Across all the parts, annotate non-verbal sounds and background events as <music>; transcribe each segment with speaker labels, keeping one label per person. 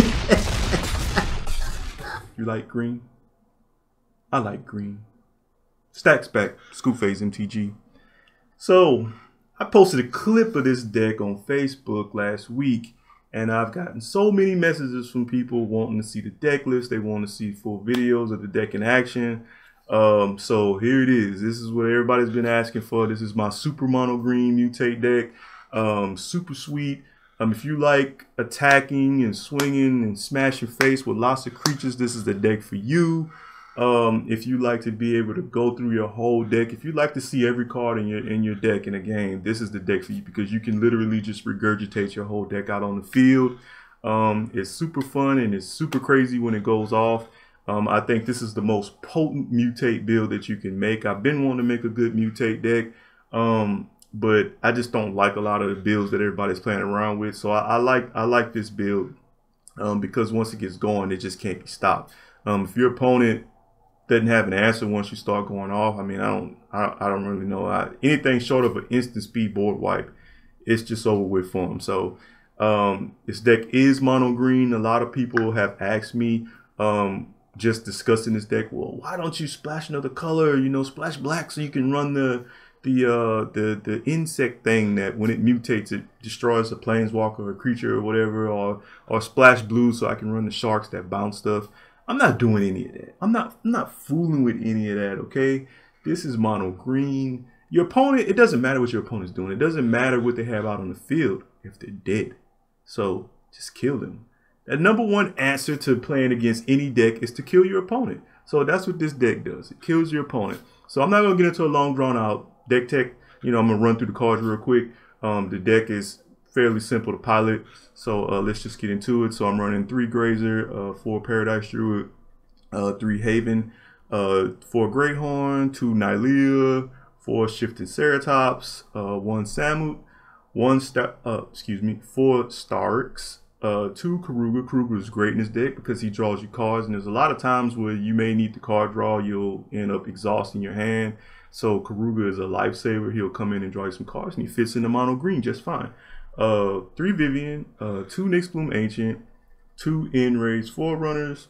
Speaker 1: <laughs> you like green? I like green. Stacks back, Scoop Phase MTG. So, I posted a clip of this deck on Facebook last week, and I've gotten so many messages from people wanting to see the deck list. They want to see full videos of the deck in action. Um, so here it is. This is what everybody's been asking for. This is my super mono green mutate deck. Um, super sweet. Um, if you like attacking and swinging and smash your face with lots of creatures, this is the deck for you. Um, if you like to be able to go through your whole deck, if you like to see every card in your in your deck in a game, this is the deck for you because you can literally just regurgitate your whole deck out on the field. Um, it's super fun and it's super crazy when it goes off. Um, I think this is the most potent mutate build that you can make. I've been wanting to make a good mutate deck. Um, but I just don't like a lot of the builds that everybody's playing around with. So I, I like I like this build um, because once it gets going, it just can't be stopped. Um, if your opponent doesn't have an answer once you start going off, I mean, I don't I, I don't really know I, anything short of an instant speed board wipe. It's just over with for him. So um, this deck is mono green. A lot of people have asked me um, just discussing this deck. Well, why don't you splash another color? You know, splash black so you can run the the uh the the insect thing that when it mutates it destroys a planeswalker or a creature or whatever or or splash blue so I can run the sharks that bounce stuff. I'm not doing any of that. I'm not I'm not fooling with any of that, okay? This is mono green. Your opponent, it doesn't matter what your opponent's doing. It doesn't matter what they have out on the field if they're dead. So just kill them. The number one answer to playing against any deck is to kill your opponent. So that's what this deck does. It kills your opponent. So I'm not going to get into a long drawn out deck tech, you know, I'm gonna run through the cards real quick. Um, the deck is fairly simple to pilot, so uh, let's just get into it. So I'm running three Grazer, uh, four Paradise Druid, uh, three Haven, uh, four Greathorn, two Nylea, four Shifting Ceratops, uh, one Samut, one star, uh, excuse me, four Starrix, uh, two. Keruga is great in this deck because he draws you cards, and there's a lot of times where you may need the card draw, you'll end up exhausting your hand. So Keruga is a lifesaver. He'll come in and draw you some cards, and he fits in the mono green just fine. Uh, three Vivien, uh, two Nyxbloom Ancient, two Enraged Forerunners,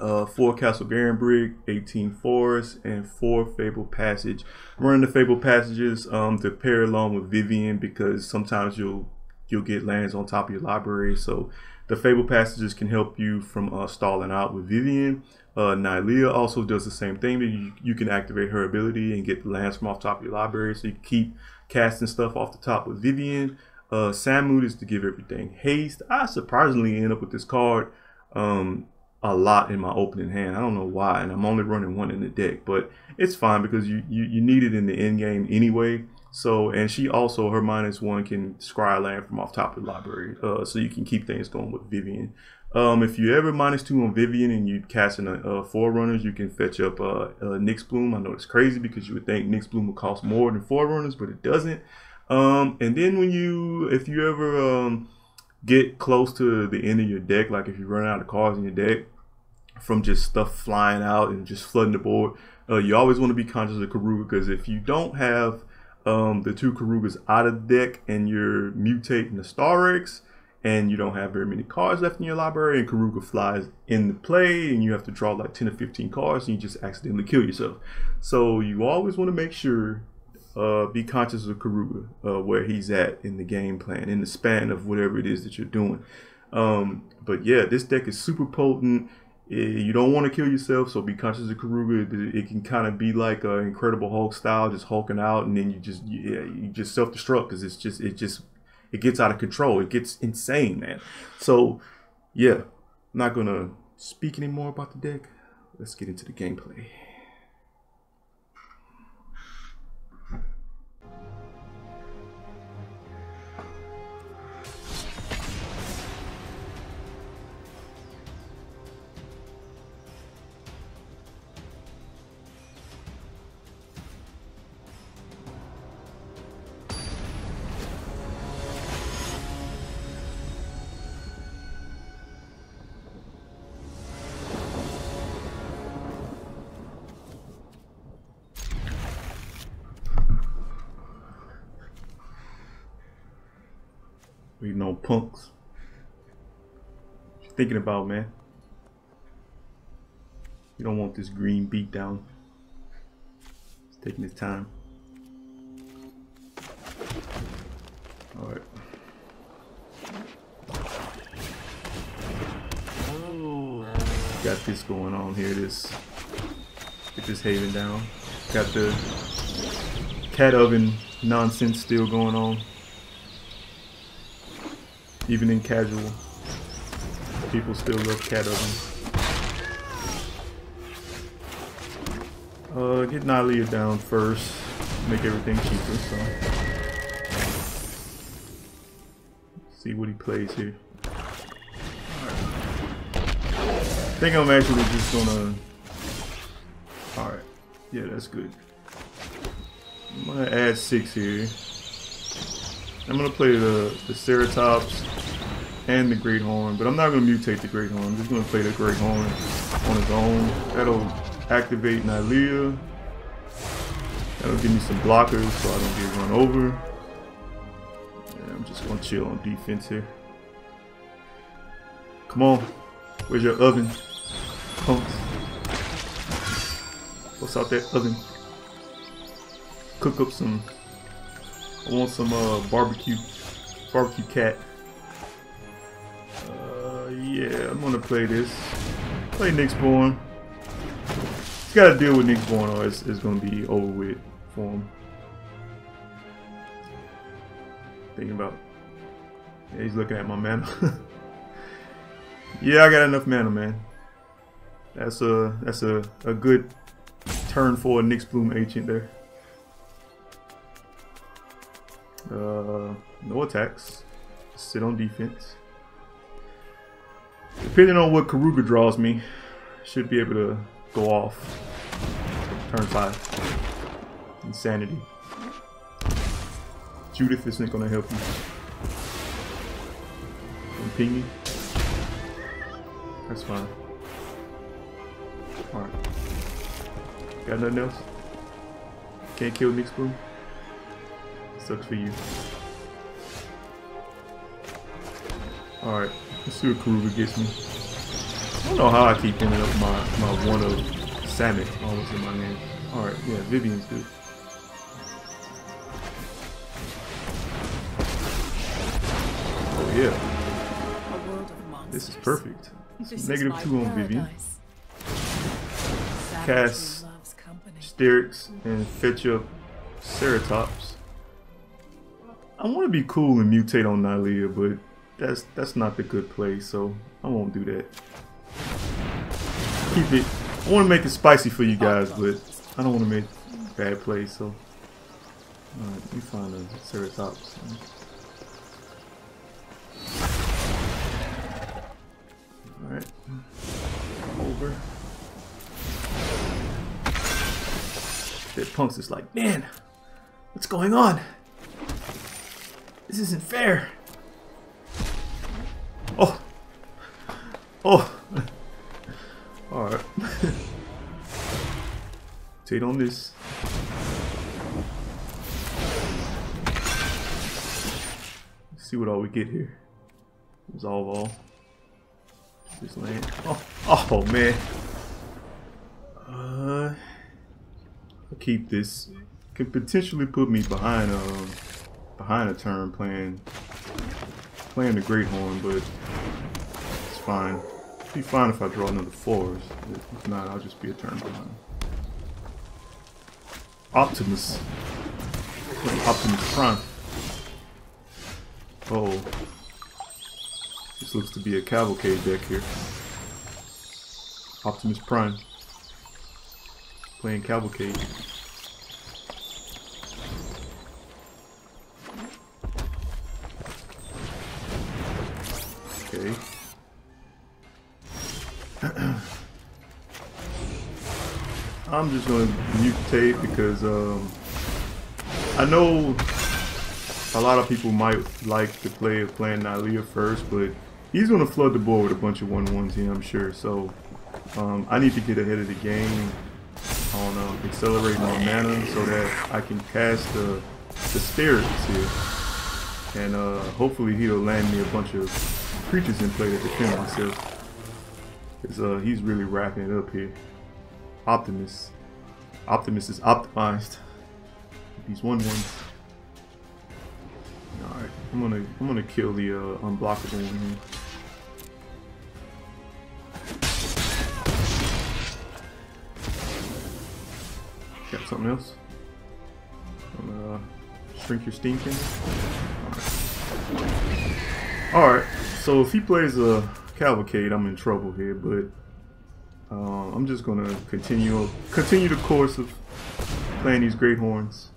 Speaker 1: uh, four Castle Garenbrig, 18 Forest, and four Fable Passage. I'm running the Fable Passages um, to pair along with Vivien because sometimes you'll you'll get lands on top of your library. So the Fable Passages can help you from uh, stalling out with Vivien. Uh, Nylea also does the same thing. You, you can activate her ability and get the lands from off top of your library, so you keep casting stuff off the top with Vivien. Uh, Samut is to give everything haste. I surprisingly end up with this card um, a lot in my opening hand. I don't know why, and I'm only running one in the deck, but it's fine because you you, you need it in the end game anyway. So, and she also her minus one can scry land from off top of the library, uh, so you can keep things going with Vivien. Um, if you ever minus two on Vivien and you casting a, a Forerunners, you can fetch up uh, a Nyxbloom. I know it's crazy because you would think Nyxbloom would cost more than Forerunners, but it doesn't. Um, and then when you, if you ever um, get close to the end of your deck, like if you run out of cards in your deck from just stuff flying out and just flooding the board, uh, you always want to be conscious of Keruga because if you don't have um, the two Kerugas out of the deck and you're mutating the Starrix, and you don't have very many cards left in your library, and Keruga flies in the play, and you have to draw like 10 or 15 cards, and you just accidentally kill yourself. So you always want to make sure, uh, be conscious of Keruga, uh, where he's at in the game plan, in the span of whatever it is that you're doing. Um, but yeah, this deck is super potent. You don't want to kill yourself, so be conscious of Keruga. It can kind of be like an Incredible Hulk style, just hulking out, and then you just you just self destruct because it's just it just it gets out of control. It gets insane, man. So, yeah, not gonna speak anymore about the deck. Let's get into the gameplay. We know punks. thinking about, man. You don't want this green beat down. It's taking its time. Alright. Got this going on here. This get this haven down. Got the cat oven nonsense still going on. Even in casual. People still love cat ovens. Uh, get Nylea down first. Make everything cheaper, so. See what he plays here. I think I'm actually just gonna... Alright. Yeah, that's good. I'm gonna add six here. I'm gonna play the, the Ceratops and the Greathorn, but I'm not gonna mutate the Greathorn. I'm just gonna play the Greathorn on its own. That'll activate Nylea. That'll give me some blockers so I don't get run over. I'm just gonna chill on defense here. Come on. Where's your oven? Punks. What's out that oven? Cook up some. I want some uh, barbecue, barbecue cat. Yeah, I'm gonna play this. Play Nyxbloom. He's got to deal with Nyxbloom, or it's, it's gonna be over with for him. Thinking about. Yeah, he's looking at my mana. <laughs> yeah, I got enough mana, man. That's a that's a, a good turn for a Nyxbloom Ancient there. Uh, no attacks. Sit on defense. Depending on what Keruga draws me, should be able to go off. Turn 5. Insanity. Judith isn't going to help you. I'm pinging. That's fine. Alright. Got nothing else? Can't kill Nyxbloom? Sucks for you. Alright, let's see what Keruga gets me. I don't know how I keep ending up my, my one of Samut almost in my name. Alright, yeah, Vivien's good. Oh yeah. This is perfect. This negative two on Vivien. Cast Starrix and fetch up Ceratops. I want to be cool and mutate on Nylea, but that's that's not the good play, so I won't do that. Keep it. I want to make it spicy for you guys, but I don't want to make bad plays, so. Alright, let me find a Ceratops. Alright. Over. That punks is like, man, what's going on? This isn't fair. Oh. <laughs> Alright. <laughs> Take on this. Let's see what all we get here. Resolve all. Just land. Oh, oh man. Uh, I'll keep this. Could potentially put me behind um behind a turn playing playing the Greathorn, but it's fine. Be fine if I draw another fours. If not, I'll just be a turn behind. Optimus. Optimus Prime. Oh. This looks to be a cavalcade deck here. Optimus Prime. Playing cavalcade. I'm just gonna mutate because um, I know a lot of people might like to play playing Nylea first, but he's gonna flood the board with a bunch of one ones here, I'm sure. So um, I need to get ahead of the game on um, accelerating my mana so that I can cast the the spirits here, and uh, hopefully he'll land me a bunch of creatures in play to defend myself. Cause uh, he's really wrapping it up here. Optimus. Optimus is optimized. These one ones. Alright, I'm gonna I'm gonna kill the uh, unblockable one here. Got something else? Gonna, uh, shrink your steam can. Alright, so if he plays a cavalcade, I'm in trouble here, but uh, I'm just gonna continue continue the course of playing these great horns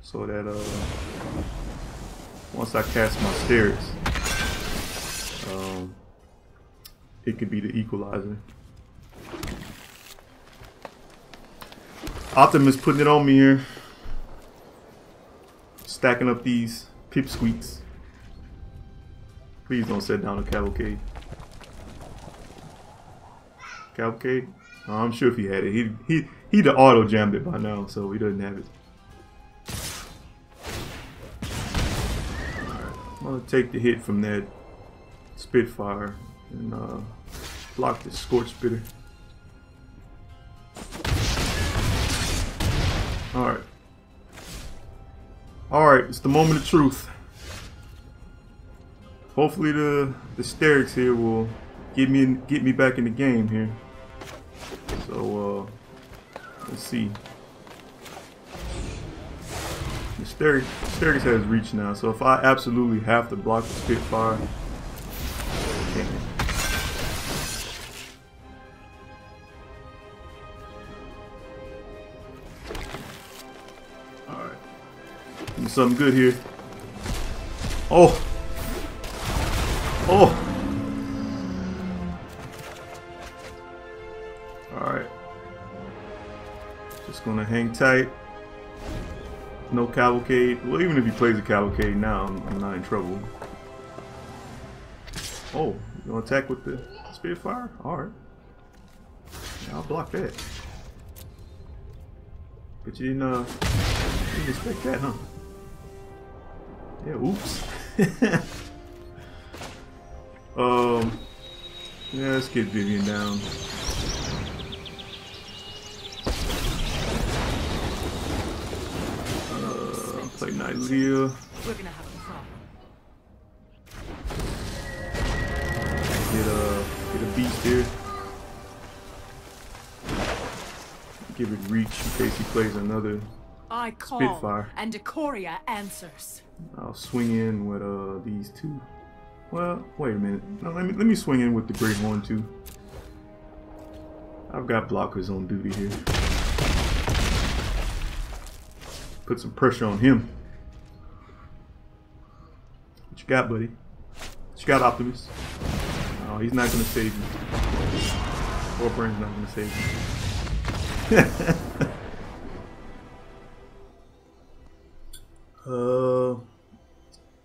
Speaker 1: so that uh, once I cast my Starrix, um, it could be the equalizer. Optimus putting it on me here. Stacking up these pipsqueaks. Please don't set down a cavalcade. Cavalcade? Oh, I'm sure if he had it, he he he'd have auto jammed it by now, so he doesn't have it. I'm gonna take the hit from that Spitfire and uh, block the Scorch Spitter. Alright. Alright, it's the moment of truth. Hopefully the the Starrix here will get me in, get me back in the game here. So uh let's see. The Starrix has reach now, so if I absolutely have to block the Spitfire, can. something good here. Oh. Oh. Hang tight. No cavalcade. Well, even if he plays a cavalcade now, I'm, I'm not in trouble. Oh, you gonna attack with the Spitfire? Alright. I'll block that. But you didn't, uh, didn't expect that, huh? Yeah, oops. <laughs> um, yeah, let's get Vivien down. Uh, play Nylea. We're gonna have a problem. Get a get a beast here. Give it reach in case he plays another I call Spitfire.
Speaker 2: and Ikoria answers.
Speaker 1: I'll swing in with uh these two. Well, wait a minute. No, let me let me swing in with the Greathorn too. I've got blockers on duty here. Put some pressure on him. Got, buddy? Got, Optimus? Oh, he's not gonna save you. Warbrain's not gonna save you. <laughs> Uh,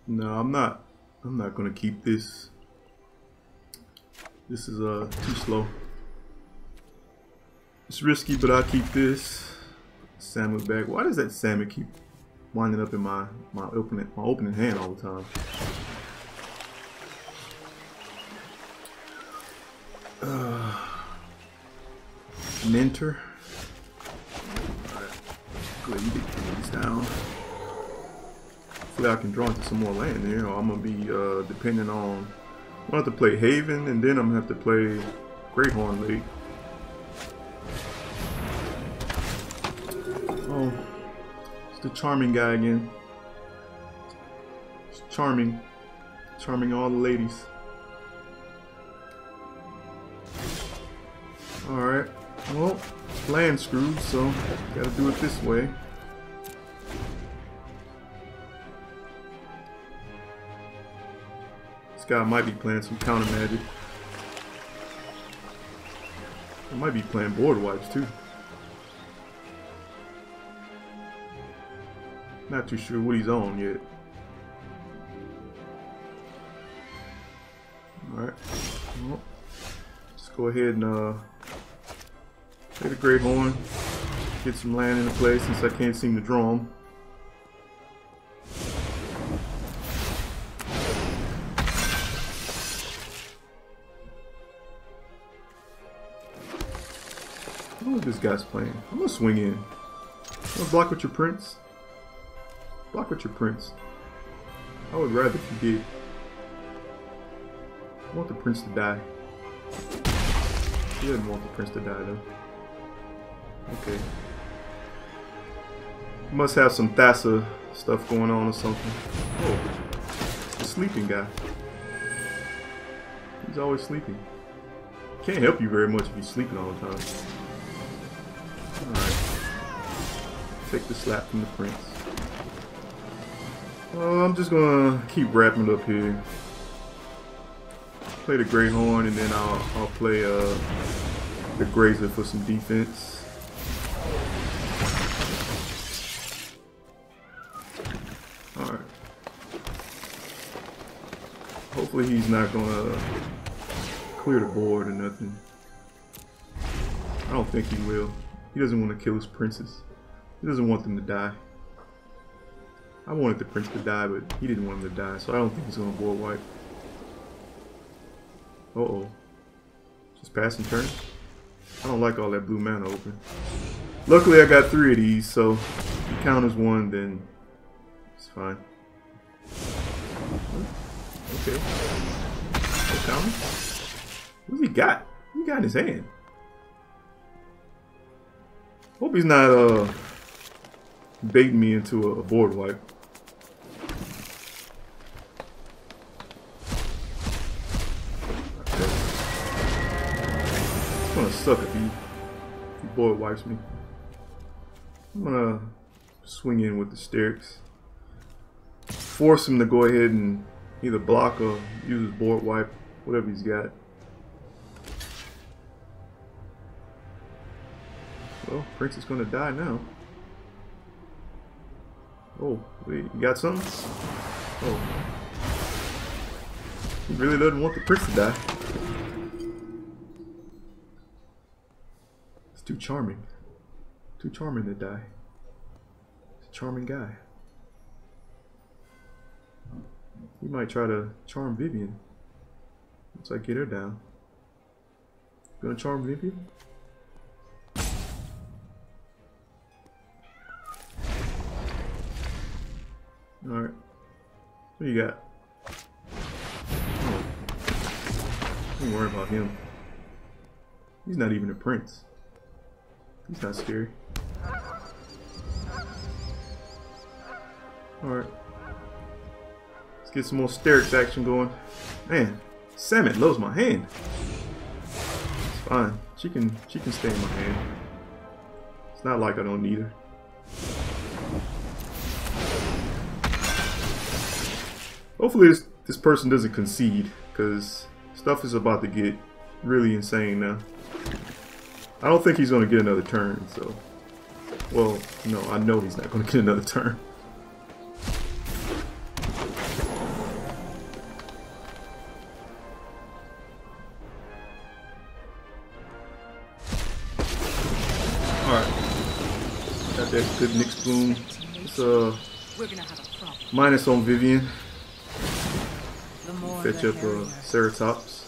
Speaker 1: no, I'm not. I'm not gonna keep this. This is uh too slow. It's risky, but I'll keep this. Salmon bag. Why does that Samut keep winding up in my my opening my opening hand all the time? Uh, mentor. Alright. Go ahead, get these down. Hopefully I can draw into some more land here, or I'm to be uh, depending on... I'm to have to play Haven, and then I'm to have to play Greathorn late. Oh, the charming guy again. It's charming. Charming all the ladies. Alright. Well, land screwed, so gotta do it this way. This guy might be playing some counter magic. I might be playing board wipes too. Not too sure what he's on yet. Alright. Well, let's go ahead and uh, a the Horn. Get some land into place since I can't seem to draw them. I don't know what this guy's playing. I'm gonna swing in. I'm gonna block with your prince. Block with your prince. I would rather you did. I want the prince to die. He doesn't want the prince to die though. Okay. Must have some Thassa stuff going on or something. Oh, the sleeping guy. He's always sleeping. Can't help you very much if you're sleeping all the time. Alright. Take the slap from the prince. Well, I'm just gonna keep wrapping up here. Play the Greathorn and then I'll I'll play uh the Grazer for some defense. Alright. Hopefully he's not gonna clear the board or nothing. I don't think he will. He doesn't want to kill his princes. He doesn't want them to die. I wanted the prince to die, but he didn't want him to die, so I don't think he's going to board wipe. Uh-oh. Just passing turn. I don't like all that blue mana open. Luckily, I got three of these, so if you count as one, then it's fine. Okay. Counter. What's he got? What he got in his hand? Hope he's not uh baiting me into a, board wipe. Suck if he board wipes me. I'm gonna swing in with the Starrix. Force him to go ahead and either block or use his board wipe, whatever he's got. Well, Prince is gonna die now. Oh, wait, you got something? Oh. He really doesn't want the prince to die. It's too charming. Too charming to die. He's a charming guy. He might try to charm Vivien. Once I get her down. Gonna charm Vivien? Alright. What do you got? Don't worry about him. He's not even a prince. He's not scary. Alright. Let's get some more Starrix action going. Man, Samut loves my hand. It's fine. She can she can stay in my hand. It's not like I don't need her. Hopefully this, this person doesn't concede, because stuff is about to get really insane now. I don't think he's going to get another turn, so... Well, no, I know he's not going to get another turn. Alright. Got that good Nyxbloom. It's uh, minus on Vivien. fetch up a Ceratops.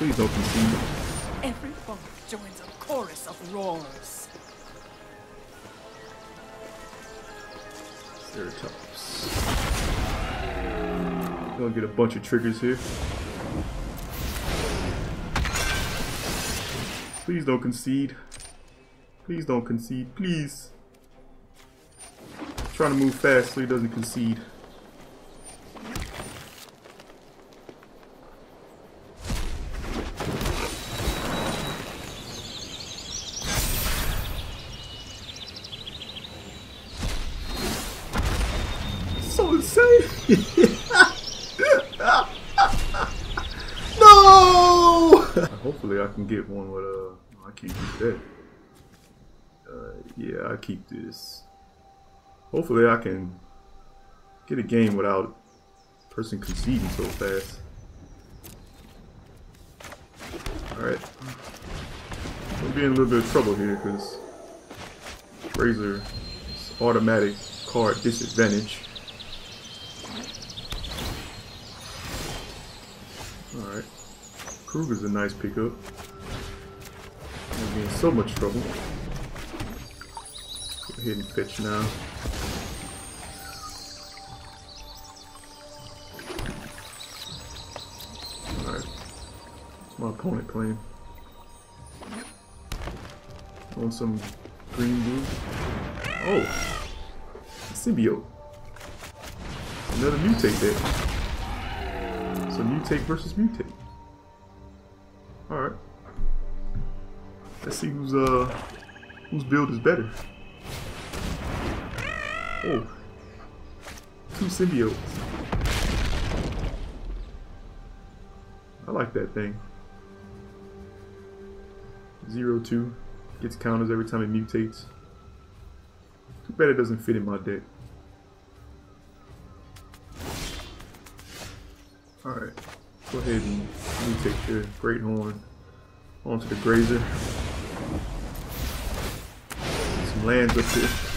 Speaker 1: Please don't concede.
Speaker 2: Everyone joins a chorus of roars.
Speaker 1: Ceratops. Gonna get a bunch of triggers here. Please don't concede. Please don't concede. Please. trying to move fast so he doesn't concede. So insane! no! Hopefully I can get one with uh I can't do that. Uh, yeah, I keep this. Hopefully I can get a game without person conceding so fast. Alright. We'll be in a little bit of trouble here because Razor is automatic card disadvantage. Alright. Keruga's a nice pickup. I'm in so much trouble. And fetch now. Alright. My opponent playing. On some green blue. Oh! Symbiote. Another mutate there. So mutate versus mutate. Alright. Let's see who's uh whose build is better. Oh. Two symbiotes. I like that thing. Zero two. Gets counters every time it mutates. Too bad it doesn't fit in my deck. Alright. Go ahead and mutate your Greathorn onto the Grazer. Some lands up here.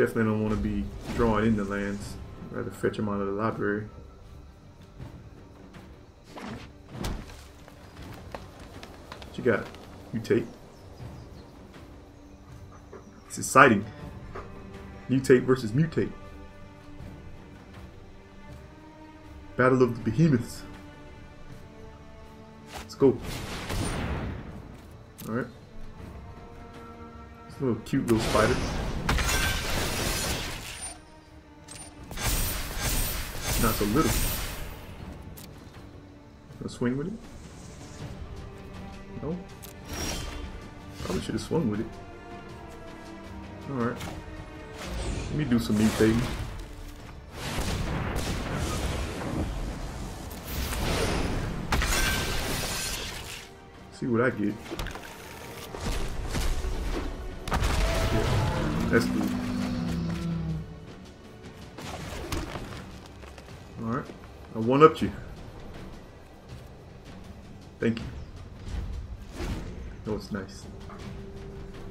Speaker 1: Definitely don't want to be drawing in the lands. I'd rather fetch them out of the library. What you got? Mutate. It's exciting. Mutate versus mutate. Battle of the Behemoths. Let's go. Alright. This little cute little spider. Not so little. Gonna swing with it? No? Probably should have swung with it. Alright. Let me do some mutating. See what I get. Yeah, that's good. I one upped you. Thank you. That was nice.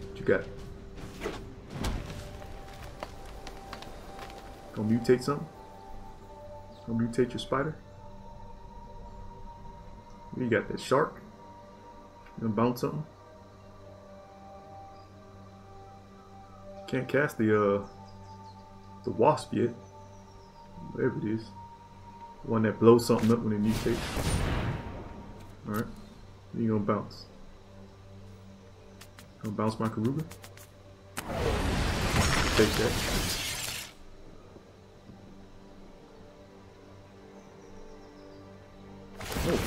Speaker 1: What you got? Gonna mutate something? Gonna mutate your spider? What you got? That shark? You gonna bounce something? Can't cast the uh the wasp yet. Whatever it is. One that blows something up when it mutates. Alright. You gonna bounce. Oh. Gonna bounce my Keruga? Take that. Oh.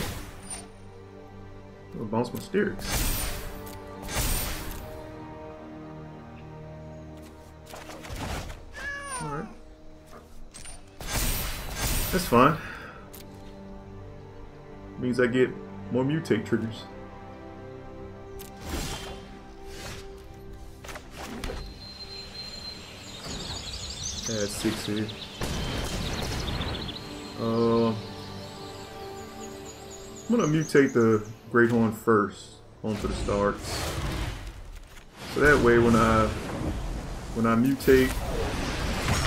Speaker 1: Gonna bounce my Starrix. That's fine. Means I get more mutate triggers. Add six here. Uh, I'm gonna mutate the Greathorn first onto the Starrix. So that way when I when I mutate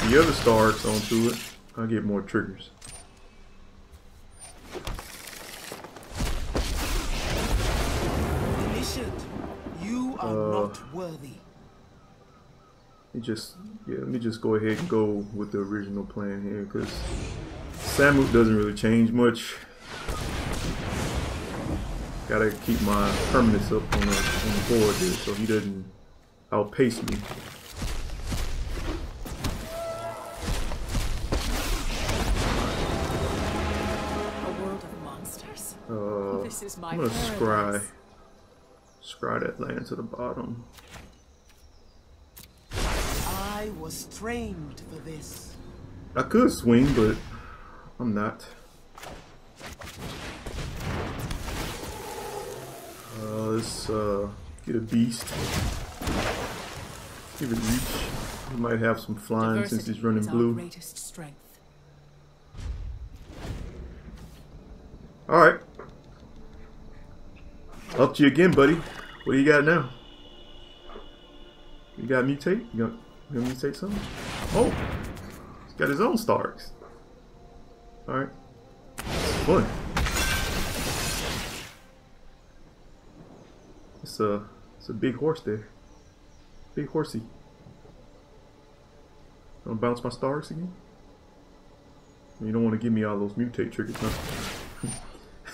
Speaker 1: the other Starrix onto it, I get more triggers.
Speaker 2: Omniscient, you are
Speaker 1: Uh,
Speaker 2: not worthy.
Speaker 1: Let me just yeah, let me just go ahead and go with the original plan here because Samut doesn't really change much. Gotta keep my permanence up on the on the board here so he doesn't outpace me. Uh,
Speaker 2: This is my
Speaker 1: I'm gonna scry
Speaker 2: paradise.
Speaker 1: scry that land to the bottom.
Speaker 2: I was trained for this.
Speaker 1: I could swing, but I'm not. Uh, let's uh, get a beast. Give it reach. He might have some flying since he's running blue. Alright. Up to you again, buddy. What do you got now? You got mutate? You got, you got mutate something? Oh! He's got his own Starrix. Alright. fun. It's a it's a big horse there. Big horsey. Gonna bounce my Starrix again? You don't want to give me all those mutate triggers,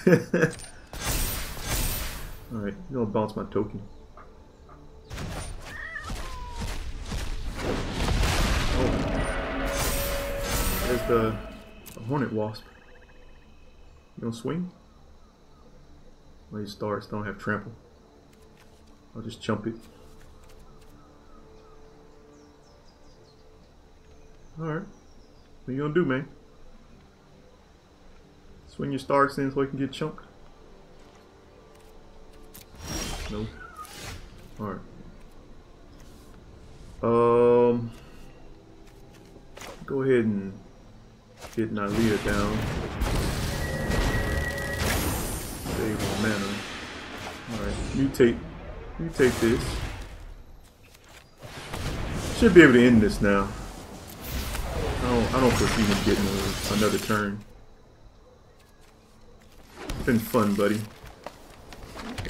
Speaker 1: huh? <laughs> Alright, you gonna bounce my token. Oh. There's the, the hornet wasp. You gonna swing? My stars don't have trample. I'll just jump it. Alright. What you gonna do, man? Swing your Starrix in so I can get chunked? No. Alright. Um. Go ahead and get Nylea down. Save on mana. Alright, mutate. Mutate this. Should be able to end this now. I don't, I don't foresee him getting a, another turn. It's been fun, buddy.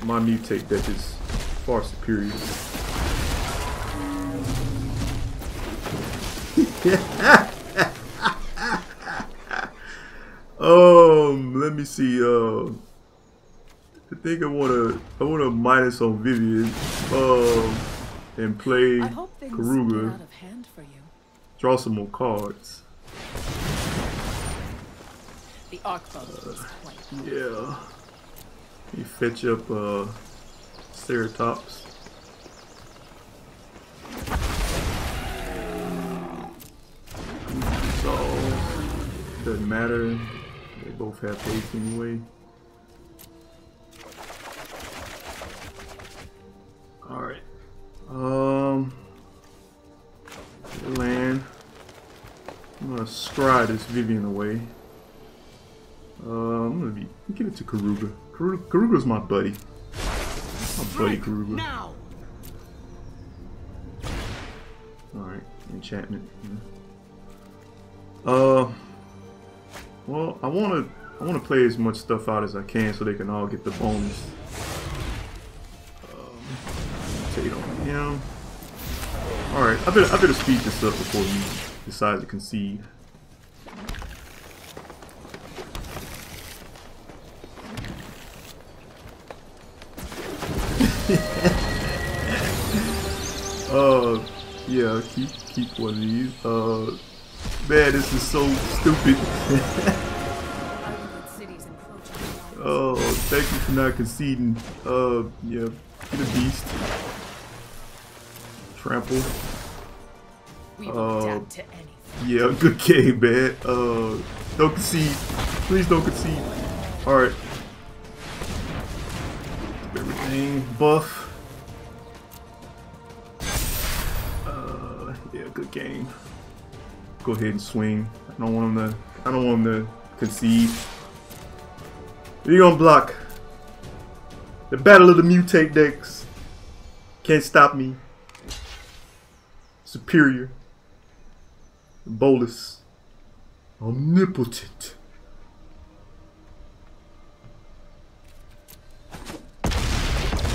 Speaker 1: My mutate deck is far superior. <laughs> um, let me see. Uh, I think I wanna, I wanna minus on Vivien. Um, and play Keruga. Draw some more cards.
Speaker 2: The Arkbow uh,
Speaker 1: Yeah. You fetch up uh Ceratops. So doesn't matter. They both have haste anyway. Alright. Um land. I'm gonna scry this Vivien away. Uh, I'm gonna be give it to Keruga. Keruga Keruga's my buddy. My buddy Keruga. Now. Alright, enchantment. Uh well I wanna I wanna play as much stuff out as I can so they can all get the bonus. Um, take on him. Alright, I better, I better speed this up before you decide to concede. Keep, one of these. Uh, man, this is so stupid. <laughs> oh, thank you for not conceding. Uh, yeah, get a beast. Trample. Uh, yeah, <laughs> good game, man. Uh, don't concede. Please don't concede. Alright. Everything buff. Yeah, good game. Go ahead and swing. I don't want him to. I don't want him to concede. you gonna block. The battle of the mutate decks. Can't stop me superior, bolus, omnipotent.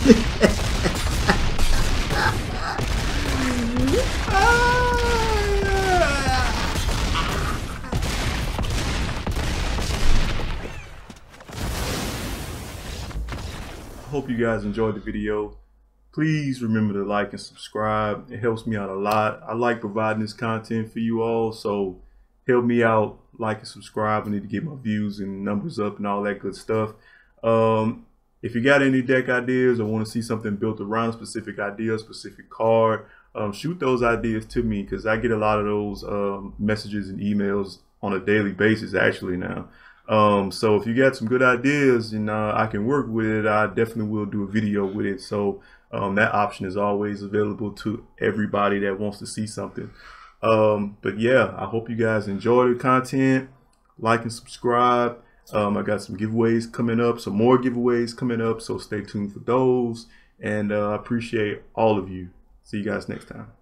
Speaker 1: <laughs> hope you guys enjoyed the video please remember to like and subscribe. It helps me out a lot. I like providing this content for you all, so help me out. Like and subscribe. I need to get my views and numbers up and all that good stuff. Um, if you got any deck ideas or want to see something built around specific idea, specific card, um, shoot those ideas to me because I get a lot of those um, messages and emails on a daily basis actually now. Um, so if you got some good ideas and uh, I can work with it, I definitely will do a video with it. So um, that option is always available to everybody that wants to see something. Um, but yeah, I hope you guys enjoy the content. Like and subscribe. Um, I got some giveaways coming up, some more giveaways coming up. So stay tuned for those. And uh, I appreciate all of you. See you guys next time.